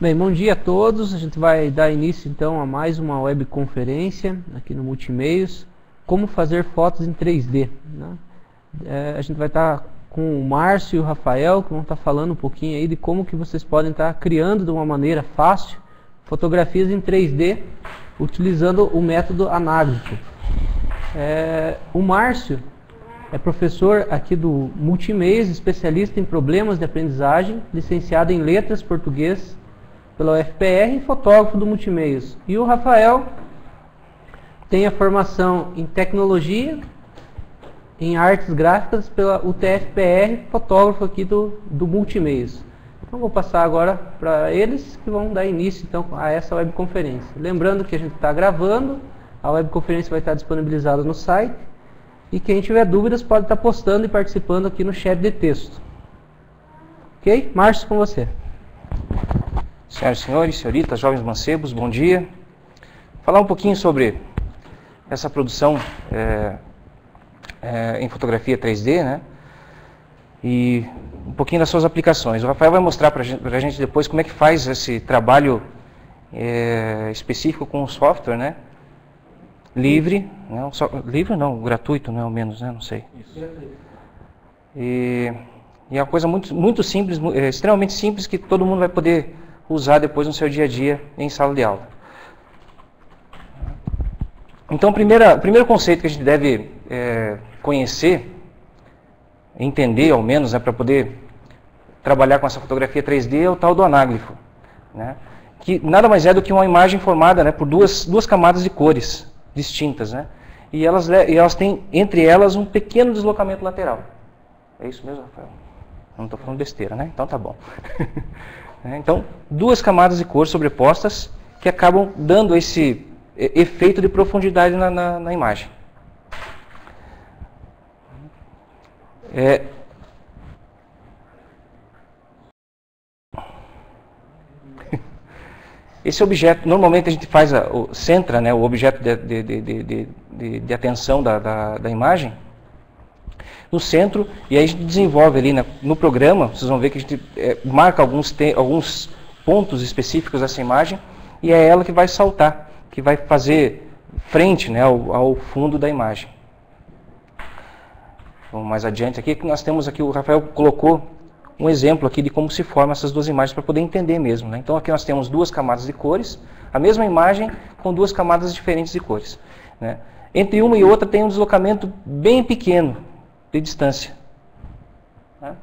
Bem, bom dia a todos. A gente vai dar início então a mais uma webconferência aqui no Multimeios. Como fazer fotos em 3D. Né? É, a gente vai estar com o Márcio e o Rafael, que vão estar falando um pouquinho aí de como que vocês podem estar criando de uma maneira fácil fotografias em 3D utilizando o método anágrafo. É, o Márcio é professor aqui do Multimeios, especialista em problemas de aprendizagem, licenciado em letras português pela UFPR fotógrafo do Multimeios. E o Rafael tem a formação em tecnologia, em artes gráficas pela UTFPR, fotógrafo aqui do, do Multimeios. Então vou passar agora para eles que vão dar início então a essa webconferência. Lembrando que a gente está gravando, a webconferência vai estar disponibilizada no site e quem tiver dúvidas pode estar postando e participando aqui no chat de texto. Ok? Márcio, com você. Senhoras e senhores, senhoritas, jovens mancebos, bom dia. Falar um pouquinho sobre essa produção é, é, em fotografia 3D, né? E um pouquinho das suas aplicações. O Rafael vai mostrar para a gente depois como é que faz esse trabalho é, específico com o software, né? Livre, né? So, livre não, gratuito, né? Ao menos, né? Não sei. E, e é uma coisa muito, muito simples, é, extremamente simples que todo mundo vai poder usar depois no seu dia a dia em sala de aula. Então, o primeiro conceito que a gente deve é, conhecer, entender ao menos, né, para poder trabalhar com essa fotografia 3D é o tal do anáglifo, né, que nada mais é do que uma imagem formada né, por duas, duas camadas de cores distintas. Né, e, elas, e elas têm, entre elas, um pequeno deslocamento lateral. É isso mesmo, Rafael? Não estou falando besteira, né? Então tá bom. Né? Então, duas camadas de cor sobrepostas que acabam dando esse efeito de profundidade na, na, na imagem. É, Esse objeto, normalmente a gente faz, a, o, centra né, o objeto de, de, de, de, atenção da, da, da imagem no centro e aí a gente desenvolve ali né, no programa, vocês vão ver que a gente é, marca alguns, te, alguns pontos específicos dessa imagem e é ela que vai saltar, que vai fazer frente né, ao, ao fundo da imagem. Vamos mais adiante aqui, que nós temos aqui, o Rafael colocou um exemplo aqui de como se formam essas duas imagens para poder entender mesmo. Né? Então aqui nós temos duas camadas de cores, a mesma imagem com duas camadas diferentes de cores. Né? Entre uma e outra tem um deslocamento bem pequeno, de distância. Né?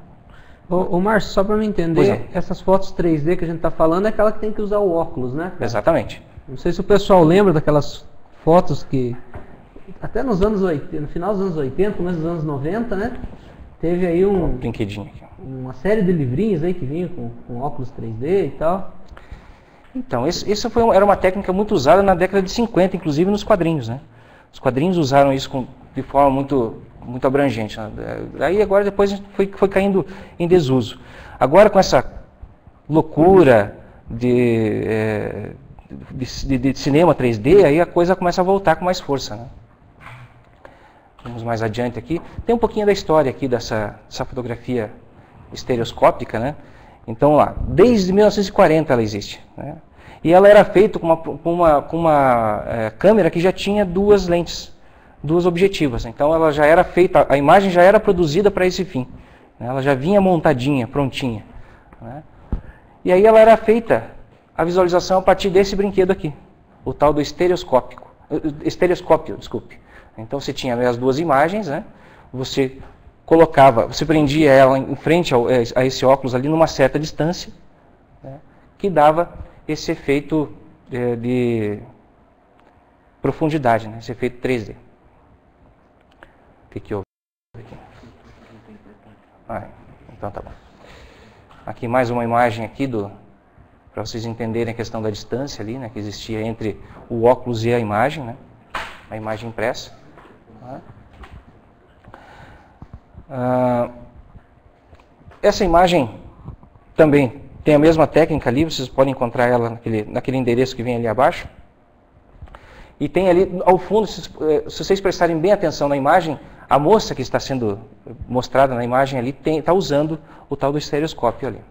Ô, ô Márcio, só para me entender, é. essas fotos 3D que a gente está falando é aquela que tem que usar o óculos, né? Cara? Exatamente. Não sei se o pessoal lembra daquelas fotos que até nos anos 80, no final dos anos 80, começo dos anos 90, né? Teve aí um, um brinquedinho aqui. Uma série de livrinhos aí que vinham com, com óculos 3D e tal. Então, isso foi, era uma técnica muito usada na década de 50, inclusive nos quadrinhos, né? Os quadrinhos usaram isso com, de forma muito muito abrangente. Né? Aí agora depois foi, foi caindo em desuso. Agora com essa loucura de, é, de, de, cinema 3D, aí a coisa começa a voltar com mais força. Né? Vamos mais adiante aqui. Tem um pouquinho da história aqui dessa, dessa fotografia estereoscópica, né? Então lá, desde 1940 ela existe. Né? E ela era feita com uma, com uma, com uma é, câmera que já tinha duas lentes duas objetivas. Então ela já era feita, a imagem já era produzida para esse fim. Né? Ela já vinha montadinha, prontinha. Né? E aí ela era feita a visualização a partir desse brinquedo aqui, o tal do estereoscópico, estereoscópio, desculpe. Então você tinha as duas imagens, né? Você colocava, você prendia ela em frente ao, é, a esse óculos ali numa certa distância, né? que dava esse efeito de, é, de profundidade, né? esse efeito 3D. Que, que houve aqui? Ah, então tá bom. Aqui mais uma imagem aqui do para vocês entenderem a questão da distância ali, né, que existia entre o óculos e a imagem, né, a imagem impressa. Ah, essa imagem também tem a mesma técnica ali, vocês podem encontrar ela naquele, naquele endereço que vem ali abaixo. E tem ali ao fundo, se, eh, se vocês prestarem bem atenção na imagem, a moça que está sendo mostrada na imagem ali está usando o tal do estereoscópio ali.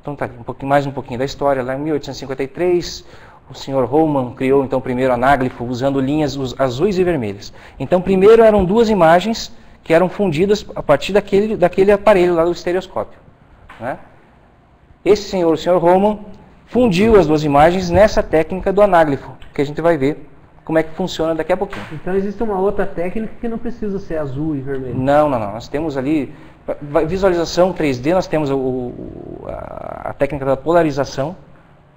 Então tá ali, um pouquinho, mais um pouquinho da história. Lá em 1853, o senhor Roman criou então o primeiro anáglifo usando linhas azuis e vermelhas. Então primeiro eram duas imagens que eram fundidas a partir daquele, daquele aparelho lá do estereoscópio. Né? Esse senhor, o senhor Roman, fundiu as duas imagens nessa técnica do anáglifo, que a gente vai ver como é que funciona daqui a pouquinho. Então existe uma outra técnica que não precisa ser azul e vermelho. Não, não, não. Nós temos ali visualização 3D, nós temos o, a, a, técnica da polarização,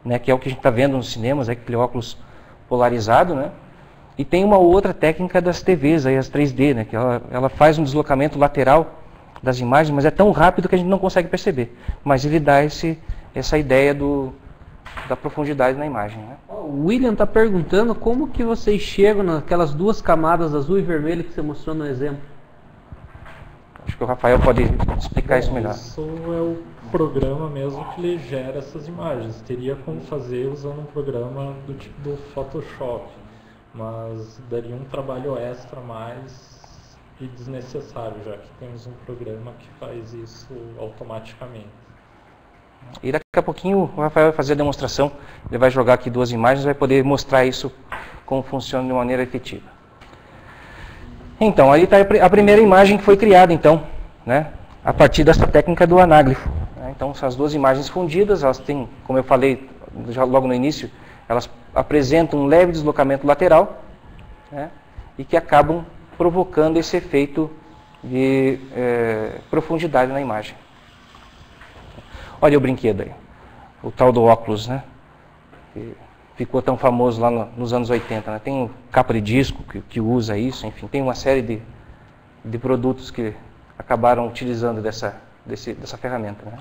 né, que é o que a gente está vendo nos cinemas, é aquele óculos polarizado, né? E tem uma outra técnica das TVs, aí, as 3D, né, que ela, ela faz um deslocamento lateral das imagens, mas é tão rápido que a gente não consegue perceber. Mas ele dá esse, essa ideia do, da profundidade na imagem. Né? O William está perguntando como que vocês chegam naquelas duas camadas azul e vermelho que você mostrou no exemplo. Acho que o Rafael pode explicar Bom, isso melhor. Isso é o programa mesmo que ele gera essas imagens. Teria como fazer usando um programa do tipo do Photoshop, mas daria um trabalho extra mais e desnecessário, já que temos um programa que faz isso automaticamente. E daqui a pouquinho o Rafael vai fazer a demonstração, ele vai jogar aqui duas imagens, vai poder mostrar isso como funciona de maneira efetiva. Então, aí está a primeira imagem que foi criada, então, né, a partir dessa técnica do anáglifo. Né. Então, essas duas imagens fundidas, elas têm, como eu falei já logo no início, elas apresentam um leve deslocamento lateral né, e que acabam provocando esse efeito de é, profundidade na imagem. Olha o brinquedo aí, o tal do óculos, né? ficou tão famoso lá no, nos anos 80. Né? Tem capa de disco que, que, usa isso, enfim, tem uma série de, de produtos que acabaram utilizando dessa, desse, dessa ferramenta. Né?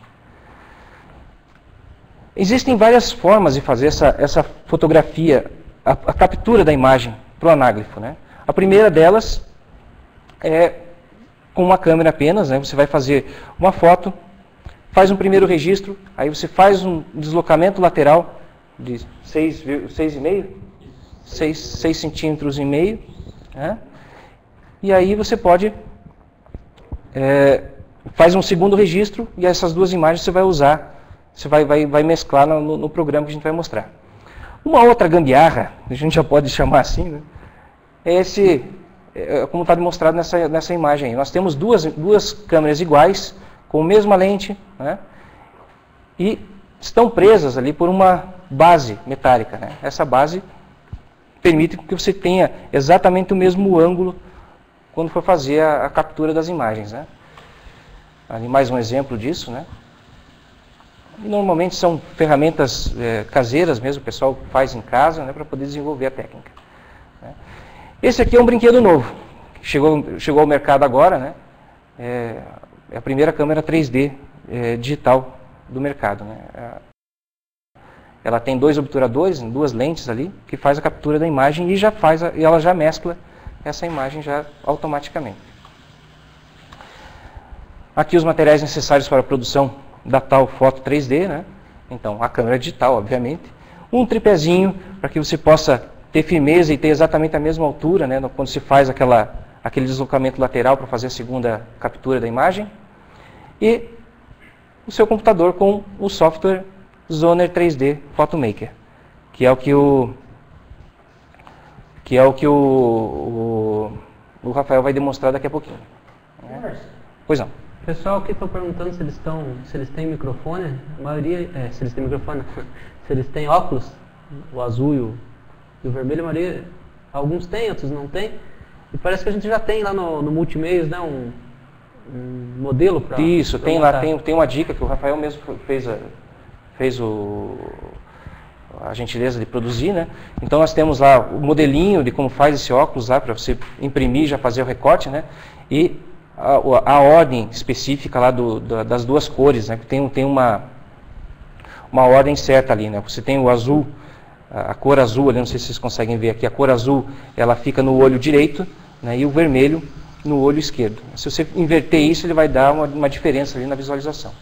Existem várias formas de fazer essa, essa fotografia, a, a captura da imagem para o anáglifo. Né? A primeira delas é com uma câmera apenas, né? você vai fazer uma foto, faz um primeiro registro, aí você faz um deslocamento lateral de 6,5 6, 6 centímetros e meio. Né? E aí você pode é, faz um segundo registro e essas duas imagens você vai usar, você vai, vai, vai mesclar no, no, programa que a gente vai mostrar. Uma outra gambiarra, a gente já pode chamar assim, né? é esse, é, como está demonstrado nessa, nessa imagem aí. Nós temos duas, duas câmeras iguais, com a mesma lente, né? e estão presas ali por uma base metálica. Né? Essa base permite que você tenha exatamente o mesmo ângulo quando for fazer a, a captura das imagens. Né? Ali mais um exemplo disso. Né? E normalmente são ferramentas é, caseiras mesmo, o pessoal faz em casa né, para poder desenvolver a técnica. Né? Esse aqui é um brinquedo novo, chegou, chegou ao mercado agora, né? É, é a primeira câmera 3D é, digital do mercado. Né? Ela tem dois obturadores, duas lentes ali, que faz a captura da imagem e já faz a, e ela já mescla essa imagem já automaticamente. Aqui os materiais necessários para a produção da tal foto 3D, né? Então, a câmera digital, obviamente. Um tripézinho para que você possa ter firmeza e ter exatamente a mesma altura, né? Quando se faz aquela, aquele deslocamento lateral para fazer a segunda captura da imagem. E o seu computador com o software Zoner 3D Photomaker, que é o que o que é o que o, o, o Rafael vai demonstrar daqui a pouquinho. Né? Pois não. Pessoal que estão perguntando se eles estão, se eles têm microfone, a maioria, é, se eles têm microfone, se eles têm óculos, o azul e o, e o vermelho, a maioria, alguns têm, outros não têm. E parece que a gente já tem lá no, no Multimeios, né, um, um modelo para Isso, tem montar. lá, tem, tem uma dica que o Rafael mesmo fez, a, fez o, a gentileza de produzir, né? Então nós temos lá o modelinho de como faz esse óculos lá, para você imprimir já fazer o recorte, né? E a, a ordem específica lá do, da, das duas cores, né? Tem, tem uma, uma ordem certa ali, né? Você tem o azul, a, a cor azul ali, não sei se vocês conseguem ver aqui, a cor azul ela fica no olho direito, né? E o vermelho no olho esquerdo. Se você inverter isso, ele vai dar uma, uma diferença ali na visualização.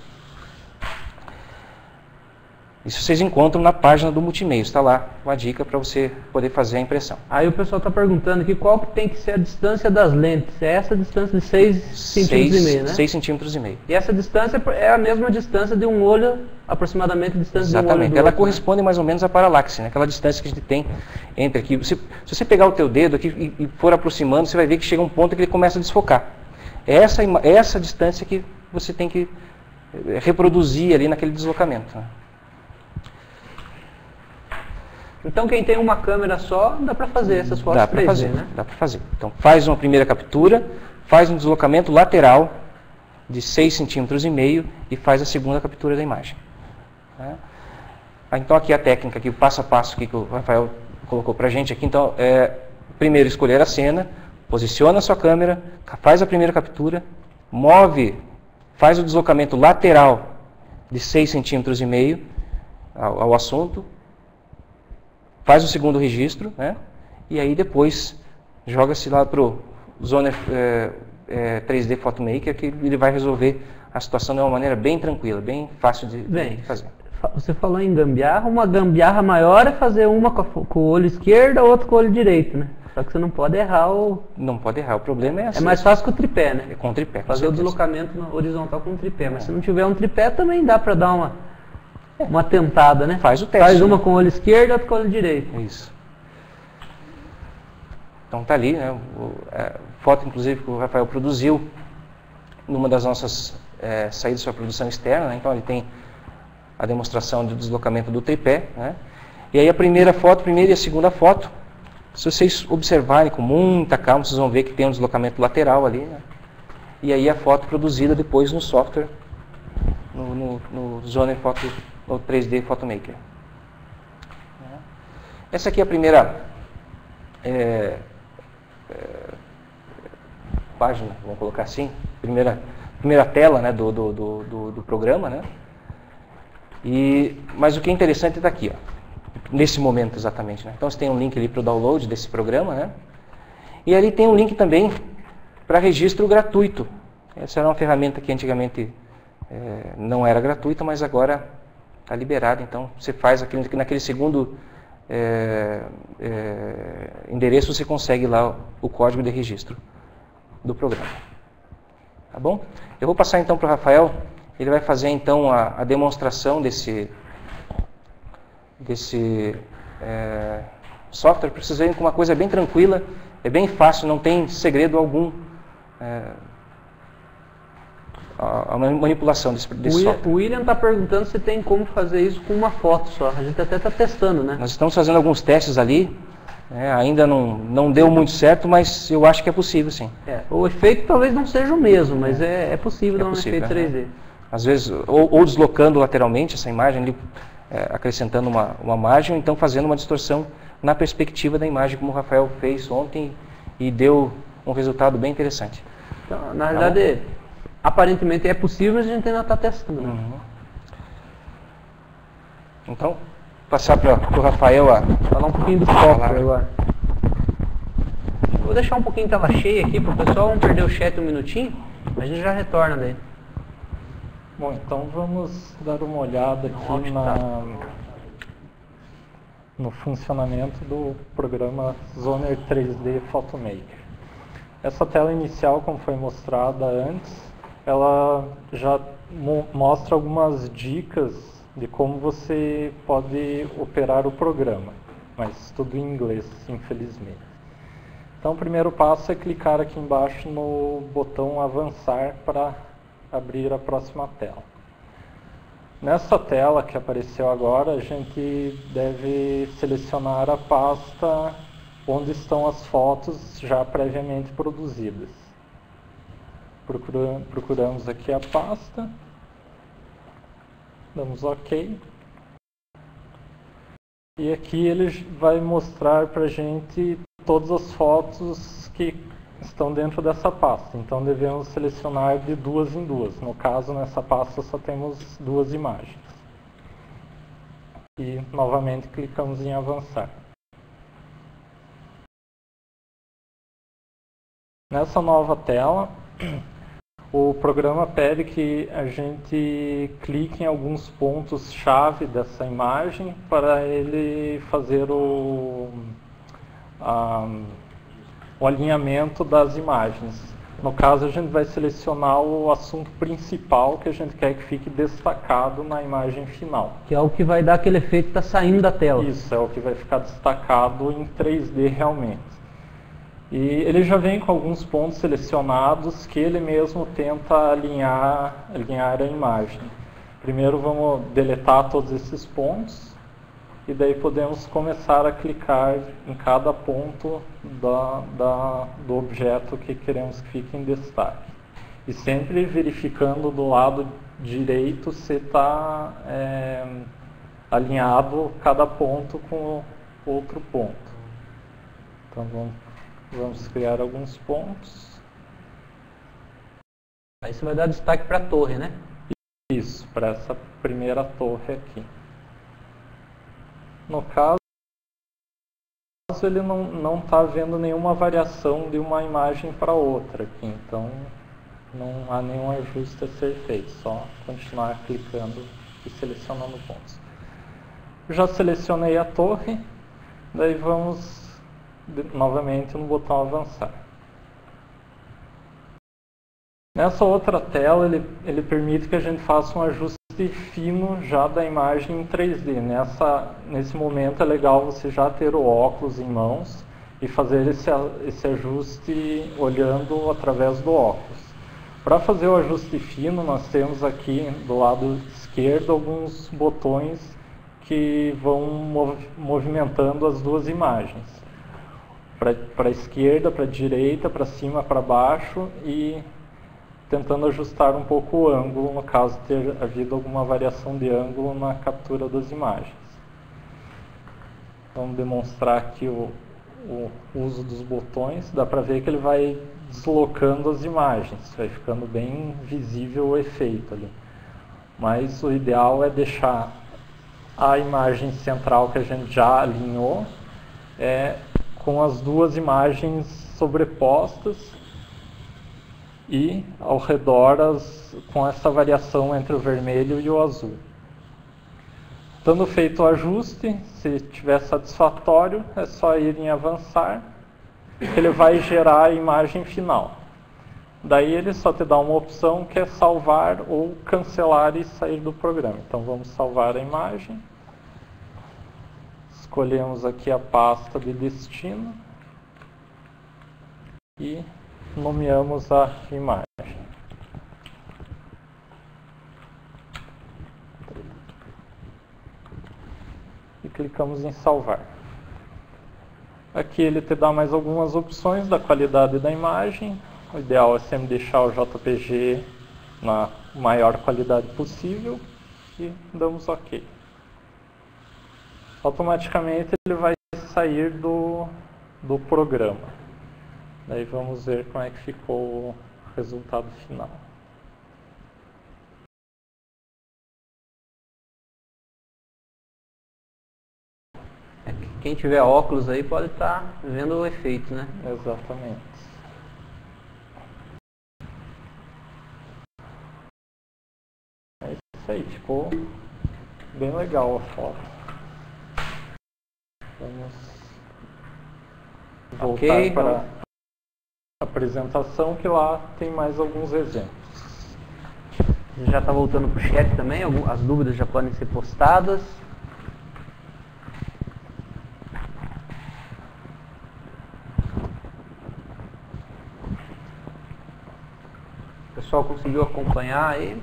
Isso vocês encontram na página do Multimeio, está lá uma dica para você poder fazer a impressão. Aí o pessoal está perguntando aqui qual que tem que ser a distância das lentes. É essa distância de 6 centímetros e meio, né? 6 centímetros e meio. E essa distância é a mesma distância de um olho aproximadamente a distância de um olho Exatamente. do Ela outro, né? corresponde mais ou menos à paralaxe, né? aquela distância que a gente tem entre aqui. Você- se você pegar o teu dedo aqui e, e for aproximando, você vai ver que chega um ponto que ele começa a desfocar. É essa, é essa distância que você tem que eh, reproduzir ali naquele deslocamento. né? Então quem tem uma câmera só, dá para fazer essas fotos Dá para 3D, fazer, né? dá para fazer. Então faz uma primeira captura, faz um deslocamento lateral de 6 centímetros e meio e faz a segunda captura da imagem. Né? Ah, Então aqui a técnica, aqui, o passo a passo que o Rafael colocou para a gente aqui. Então, é, primeiro escolher a cena, posiciona a sua câmera, faz a primeira captura, move, faz o deslocamento lateral de 6 centímetros e meio ao, ao assunto, faz o segundo registro, né? E aí depois joga-se lá para o Zone é, é, 3D Photomaker que ele vai resolver a situação de uma maneira bem tranquila, bem fácil de, Bem, de fazer. Você falou em gambiarra, uma gambiarra maior é fazer uma com, a o olho esquerdo, a outra com o olho direito, né? Só que você não pode errar o... Não pode errar, o problema é É assim. mais fácil com o tripé, né? É com o tripé, com Fazer o certeza. deslocamento no- horizontal com o tripé. Mas se não tiver um tripé, também dá para dar uma, uma tentada, né? Faz o teste, Faz uma né? com o olho esquerdo e outra com o olho direito. Isso. Então tá ali, né? O, é, foto inclusive que o Rafael produziu numa das nossas é, saídas para produção externa, né? então ele tem a demonstração do deslocamento do tripé, né? E aí a primeira foto, a primeira e a segunda foto, se vocês observarem com muita calma, vocês vão ver que tem um deslocamento lateral ali, né? E aí a foto produzida depois no software, no, no, no Zone Photo, no 3D Photomaker. Essa aqui é a primeira é, é, página, vamos colocar assim, primeira, primeira tela né, do, do, do- do programa. Né? E, mas o que é interessante está aqui, ó, nesse momento exatamente. Né? Então você tem um link ali para o download desse programa. Né? E ali tem um link também para registro gratuito. Essa era uma ferramenta que antigamente é, não era gratuita, mas agora está liberada. Então você faz aquele, naquele segundo é, é, endereço, você consegue lá o, o código de registro do programa. Tá bom? Eu vou passar então para o Rafael. Ele vai fazer então a, a demonstração desse, desse é, software. Para vocês verem que uma coisa bem tranquila, é bem fácil, não tem segredo algum. é, a, a manipulação desse, O desse William, software. o William está perguntando se tem como fazer isso com uma foto só. A gente até está testando, né? Nós estamos fazendo alguns testes ali, né, ainda não, não deu muito certo, mas eu acho que é possível sim. É, o efeito talvez não seja o mesmo, mas é, é possível É dar um possível, efeito é. 3D. Às vezes, ou, ou deslocando lateralmente essa imagem, ali, é, acrescentando uma, uma margem, ou então fazendo uma distorção na perspectiva da imagem, como o Rafael fez ontem e deu um resultado bem interessante. Então, na verdade, aparentemente é possível, mas a gente ainda está testando. né? Uhum. Então, passar para o Rafael a. Falar um pouquinho do software agora. Vou deixar um pouquinho tela cheia aqui para o pessoal, vamos perder o chat um minutinho, a gente já retorna daí. Bom, então vamos dar uma olhada aqui na, no funcionamento do programa Zoner 3D Photomaker. Essa tela inicial, como foi mostrada antes, ela já mo- mostra algumas dicas de como você pode operar o programa, mas tudo em inglês, infelizmente. Então, o primeiro passo é clicar aqui embaixo no botão avançar para abrir a próxima tela. Nessa tela que apareceu agora, a gente deve selecionar a pasta onde estão as fotos já previamente produzidas. Procura- procuramos aqui a pasta, damos OK. E aqui ele vai mostrar para a gente todas as fotos que estão dentro dessa pasta. Então devemos selecionar de duas em duas. No caso, nessa pasta só temos duas imagens. E novamente clicamos em avançar. Nessa nova tela, o programa pede que a gente clique em alguns pontos-chave dessa imagem para ele fazer o, a- o alinhamento das imagens. No caso, a gente vai selecionar o assunto principal que a gente quer que fique destacado na imagem final. Que é o que vai dar aquele efeito que está saindo da tela. Isso, é o que vai ficar destacado em 3D realmente. E ele já vem com alguns pontos selecionados que ele mesmo tenta alinhar, alinhar a imagem. Primeiro vamos deletar todos esses pontos e daí podemos começar a clicar em cada ponto da, da, do objeto que queremos que fique em destaque. E sempre verificando do lado direito se está é, alinhado cada ponto com outro ponto. Então vamos, vamos criar alguns pontos. Aí você vai dar destaque para a torre, né? Isso, para essa primeira torre aqui. No caso, ele não está vendo nenhuma variação de uma imagem para outra aqui, então não há nenhum ajuste a ser feito, só continuar clicando e selecionando pontos. Já selecionei a torre, daí vamos novamente no botão avançar. Nessa outra tela ele, ele permite que a gente faça um ajuste fino já da imagem em 3D. Nessa, nesse momento é legal você já ter o óculos em mãos e fazer esse, esse ajuste olhando através do óculos. Para fazer o ajuste fino, nós temos aqui do lado esquerdo alguns botões que vão movimentando as duas imagens. Para a esquerda, para a direita, para cima, para baixo e tentando ajustar um pouco o ângulo, no caso ter havido alguma variação de ângulo na captura das imagens. Vamos demonstrar aqui o, o uso dos botões, dá para ver que ele vai deslocando as imagens, vai ficando bem visível o efeito ali. Mas o ideal é deixar a imagem central que a gente já alinhou é, com as duas imagens sobrepostas e ao redor as, com essa variação entre o vermelho e o azul. Estando feito o ajuste, se estiver satisfatório, é só ir em avançar, que ele vai gerar a imagem final. Daí ele só te dá uma opção que é salvar ou cancelar e sair do programa. Então vamos salvar a imagem. Escolhemos aqui a pasta de destino e nomeamos a imagem. E clicamos em salvar. Aqui ele te dá mais algumas opções da qualidade da imagem. O ideal é sempre deixar o JPG na maior qualidade possível e damos OK. Automaticamente ele vai sair do, do programa. Daí vamos ver como é que ficou o resultado final. É quem tiver óculos aí pode estar tá vendo o efeito, né? Exatamente. É isso aí, ficou bem legal a foto. Vamos voltar okay, para apresentação que lá tem mais alguns exemplos. Já está voltando para o chat também, as dúvidas já podem ser postadas. O pessoal conseguiu acompanhar aí?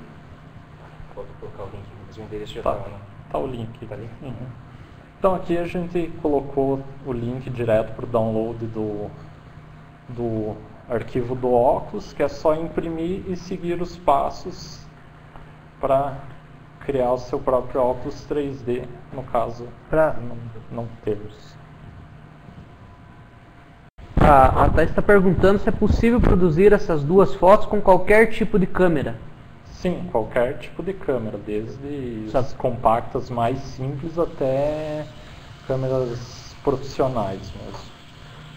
Pode colocar o link, mas o endereço já está tá, tá o link. Tá ali. Uhum. Então aqui a gente colocou o link direto para o download do, do arquivo do óculos, que é só imprimir e seguir os passos para criar o seu próprio óculos 3D, no caso, para não, não termos. A, a Thais está perguntando se é possível produzir essas duas fotos com qualquer tipo de câmera. Sim, qualquer tipo de câmera, desde as compactas mais simples até câmeras profissionais mesmo.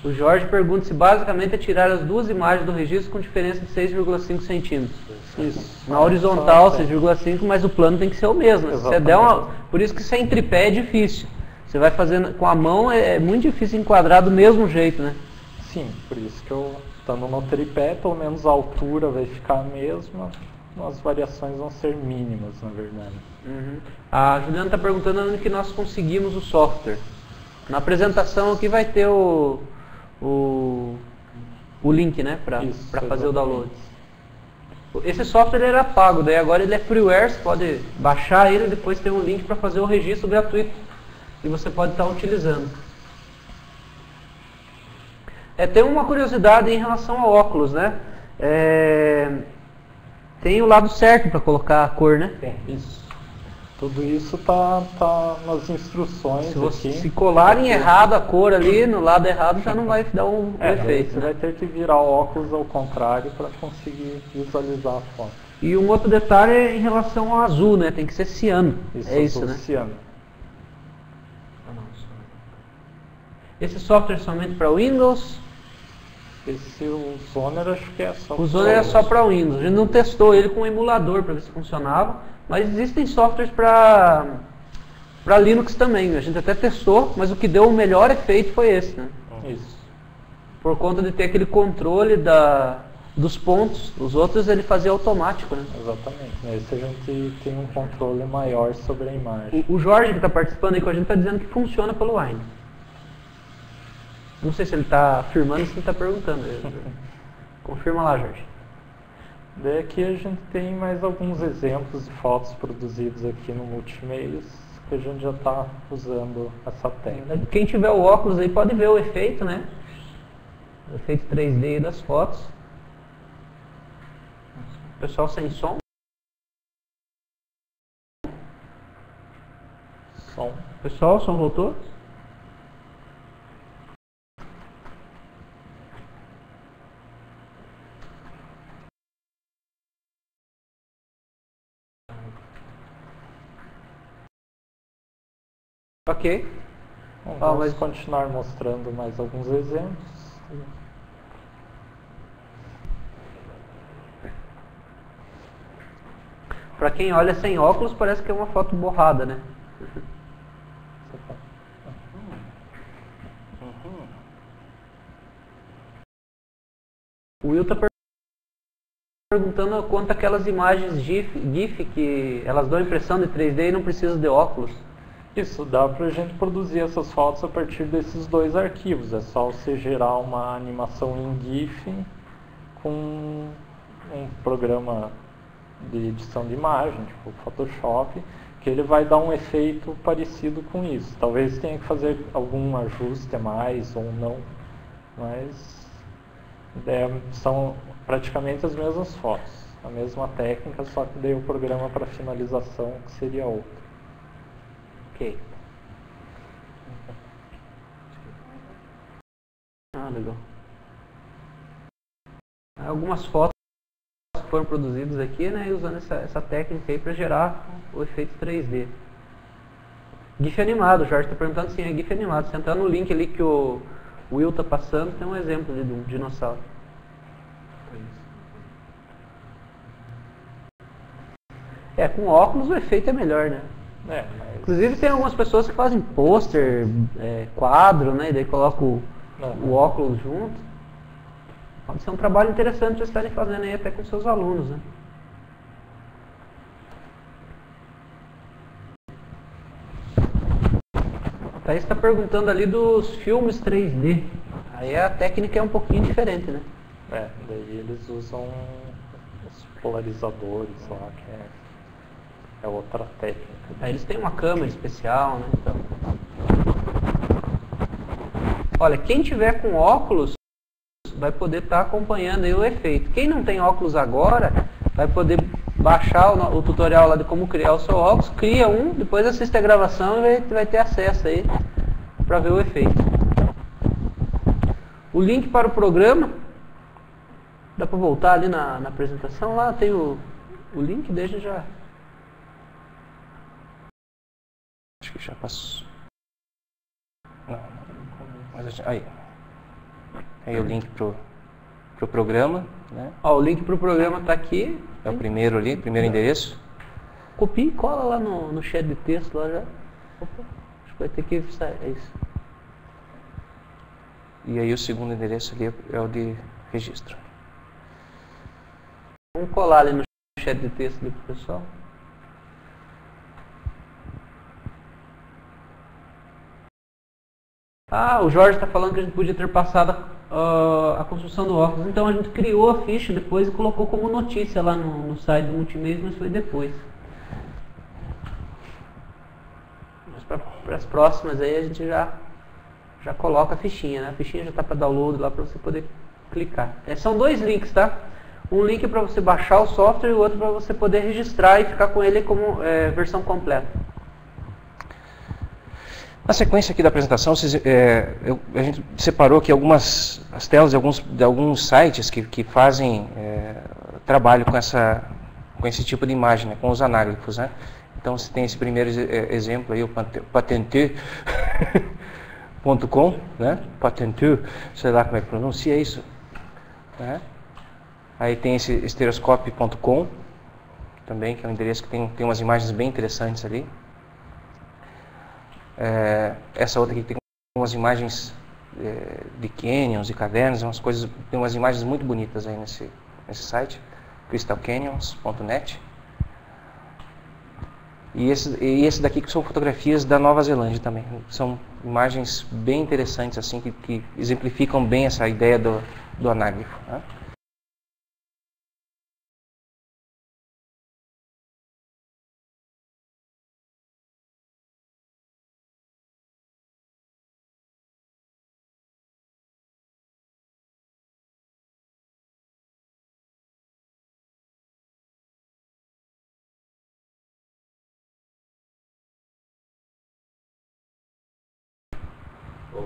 O Jorge pergunta se basicamente é tirar as duas imagens do registro com diferença de 6,5 centímetros. Isso. Na horizontal 6,5, mas o plano tem que ser o mesmo. Se você der uma, por isso que isso é em tripé é difícil. Você vai fazendo com a mão é, é muito difícil enquadrar do mesmo jeito, né? Sim, por isso que eu estando no tripé, pelo menos a altura vai ficar a mesma, as variações vão ser mínimas, na verdade. Uhum. A Juliana está perguntando onde que nós conseguimos o software. Na apresentação aqui vai ter o, o, o link, né, para fazer o download. Esse software era pago, daí agora ele é freeware, você pode baixar ele, depois tem um link para fazer o registro gratuito e você pode estar tá utilizando. É, tem uma curiosidade em relação ao óculos, né? É, tem o lado certo para colocar a cor, né? Tem, isso. Tudo isso tá, tá nas instruções se você, aqui. Se colarem errado a cor ali, no lado errado, já não vai dar um, é, efeito. Você né? vai ter que virar o óculos ao contrário para conseguir visualizar a foto. E um outro detalhe é em relação ao azul, né? Tem que ser ciano. Isso, é isso, né? Ciano. Esse software é somente para Windows? Esse o Zoner acho que é só O Zoner é só para Windows. A gente não testou ele com o emulador para ver se funcionava, mas existem softwares para Linux também. A gente até testou, mas o que deu o melhor efeito foi esse, né? Isso. Por conta de ter aquele controle da dos pontos, os outros ele fazia automático, né? Exatamente. Nesse a gente tem um controle maior sobre a imagem. O, o Jorge que está participando aí com a gente está dizendo que funciona pelo Wine. Não sei se ele está afirmando ou se ele está perguntando. Confirma lá, Jorge. Daí aqui a gente tem mais alguns exemplos de fotos produzidos aqui no Multimeios que a gente já está usando essa técnica. Quem tiver o óculos aí pode ver o efeito, né? O efeito 3D das fotos. Pessoal sem som. Som. Pessoal, som voltou? Ok. Bom, vamos continuar mostrando mais alguns exemplos. Para quem olha sem óculos, parece que é uma foto borrada, né? O Will está perguntando quanto aquelas imagens GIF, GIF que elas dão impressão de 3D e não precisam de óculos. Isso, dá para a gente produzir essas fotos a partir desses dois arquivos. É só você gerar uma animação em GIF com um programa de edição de imagem, tipo Photoshop, que ele vai dar um efeito parecido com isso. Talvez tenha que fazer algum ajuste a mais ou não, mas é, são praticamente as mesmas fotos, a mesma técnica, só que daí o programa para finalização que seria outro. Ah, legal. Algumas fotos foram produzidas aqui, né, usando essa, essa técnica aí para gerar o efeito 3D. GIF animado, o Jorge está perguntando se é GIF animado. Se entrar no link ali que o Will está passando, tem um exemplo de um dinossauro. É, com óculos o efeito é melhor, né? É, mas... Inclusive tem algumas pessoas que fazem pôster, é, quadro, né? E daí colocam o, uhum. o óculos junto. Pode ser um trabalho interessante vocês estarem fazendo aí até com seus alunos, né? Thaís está perguntando ali dos filmes 3D. Aí a técnica é um pouquinho diferente, né? É, daí eles usam os polarizadores lá, que é é outra técnica. É, eles têm uma câmera especial, né? Então... Olha, quem tiver com óculos vai poder estar tá acompanhando aí o efeito. Quem não tem óculos agora vai poder baixar o, o, tutorial lá de como criar o seu óculos, cria um, depois assiste a gravação e vai, vai ter acesso aí para ver o efeito. O link para o programa, dá para voltar ali na, na apresentação, lá tem o, o link, deixa já Acho que já passou. Não, mas aí. Aí o link pro, pro programa, né? Ó, o link pro programa tá aqui. É o primeiro ali, primeiro endereço. Copia e cola lá no, no chat de texto lá já. Opa, acho que vai ter que sair. É isso. E aí o segundo endereço ali é o de registro. Vamos colar ali no chat de texto ali pro pessoal. Ah, o Jorge está falando que a gente podia ter passado uh, a construção do óculos. Então a gente criou a ficha depois e colocou como notícia lá no, no site do Multimeios, mas foi depois. Mas para as próximas aí a gente já, já coloca a fichinha, né? A fichinha já está para download lá para você poder clicar. É, são dois links, tá? Um link para você baixar o software e o outro para você poder registrar e ficar com ele como é, versão completa. Na sequência aqui da apresentação, vocês, é, eu, a gente separou aqui algumas as telas de alguns, de alguns sites que, que fazem é, trabalho com, essa, com esse tipo de imagem, né, com os anágrafos. Né? Então, você tem esse primeiro é, exemplo aí, o patente.com, né? patente, sei lá como é que pronuncia isso. Né? Aí tem esse estereoscope.com, também, que é um endereço que tem, tem umas imagens bem interessantes ali. É, essa outra aqui tem umas imagens é, de canyons e cavernas, umas coisas, tem umas imagens muito bonitas aí nesse, nesse site, crystalcanyons.net. E esse, e esse daqui que são fotografias da Nova Zelândia também. São imagens bem interessantes assim que, que exemplificam bem essa ideia do, do anágrafo. Né?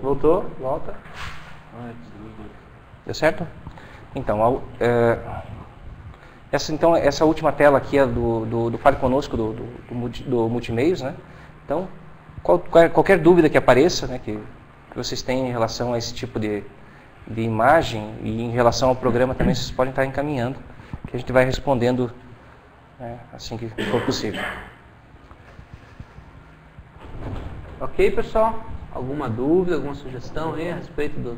Voltou? Volta. Deu certo? Então, é, essa, então, essa última tela aqui é do, do, do Fale Conosco, do, do, do, do Multimeios, né? Então, qual, qualquer dúvida que apareça, né, que, que vocês têm em relação a esse tipo de, de imagem e em relação ao programa também, vocês podem estar encaminhando, que a gente vai respondendo né, assim que for possível. Ok, pessoal? Alguma dúvida, alguma sugestão aí a respeito do,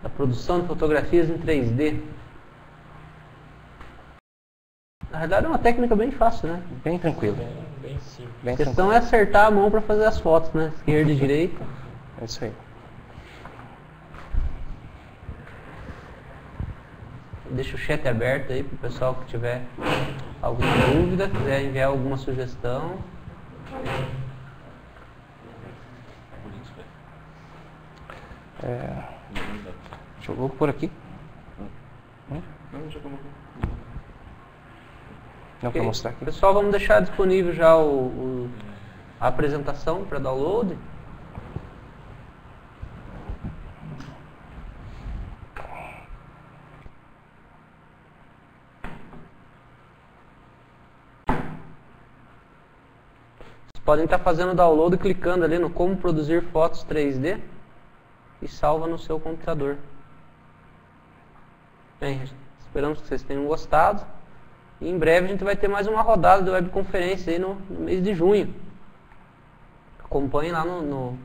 da produção de fotografias em 3D? Na verdade é uma técnica bem fácil, né? Bem tranquilo. Bem, bem simples. Bem a questão tranquilo. é acertar a mão para fazer as fotos, né? Esquerda e direita. É isso aí. Deixa o chat aberto aí para o pessoal que tiver alguma dúvida, quiser enviar alguma sugestão. É, deixa eu vou por aqui. Hum? Não para mostrar aqui. Pessoal, vamos deixar disponível já o, o- a apresentação para download. Vocês podem estar fazendo download clicando ali no como produzir fotos 3D e salva no seu computador. Bem, esperamos que vocês tenham gostado. E em breve a gente vai ter mais uma rodada de webconferência aí no, no mês de junho. Acompanhe lá no, no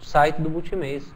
site do Multimês.